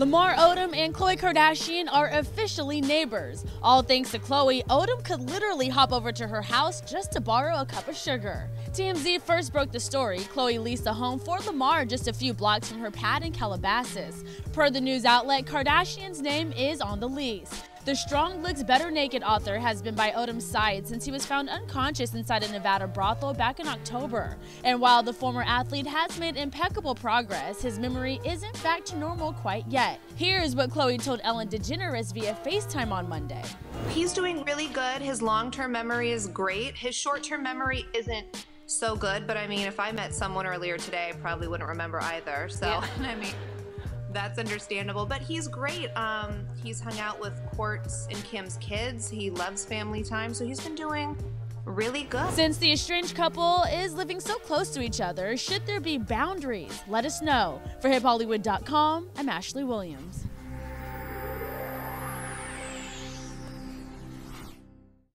Lamar Odom and Khloe Kardashian are officially neighbors. All thanks to Khloe, Odom could literally hop over to her house just to borrow a cup of sugar. TMZ first broke the story. Khloe leased a home for Lamar just a few blocks from her pad in Calabasas. Per the news outlet, Kardashian's name is on the lease. The Strong Looks Better Naked author has been by Odom's side since he was found unconscious inside a Nevada brothel back in October. And while the former athlete has made impeccable progress, his memory isn't back to normal quite yet. Here's what Khloe told Ellen DeGeneres via FaceTime on Monday. He's doing really good. His long-term memory is great. His short-term memory isn't so good, but I mean, if I met someone earlier today, I probably wouldn't remember either. So, yeah. I mean, that's understandable. But he's great. Um, he's hung out with Kourt's and Kim's kids. He loves family time, so he's been doing really good. Since the estranged couple is living so close to each other, should there be boundaries? Let us know. For HipHollywood.com, I'm Ashley Williams.